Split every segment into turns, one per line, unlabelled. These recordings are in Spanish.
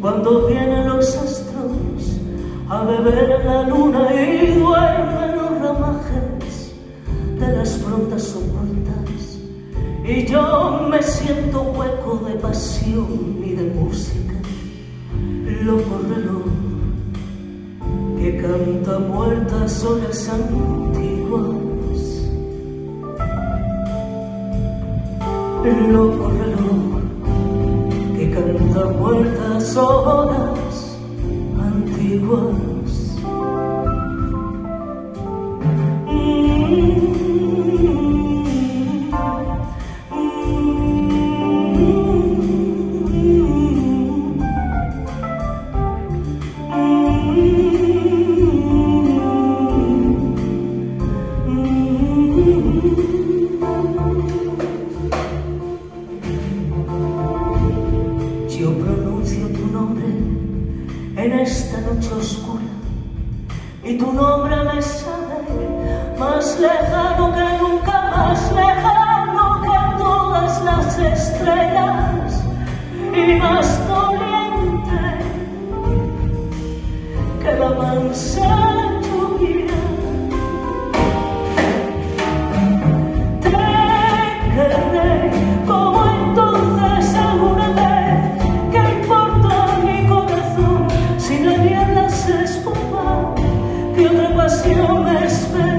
Cuando vienen los astros a beber la luna y duermen los ramajes de las frondas ocultas. Y yo me siento hueco de pasión y de música, loco reloj que canta muertas horas antiguas. Loco reloj canta muertas horas antiguas. Yo pronuncio tu nombre en esta noche oscura. Y tu nombre me sabe más lejano que nunca, más lejano que todas las estrellas. Y más doliente que la mansa lluvia. Te quedé passione spera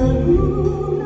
the moon.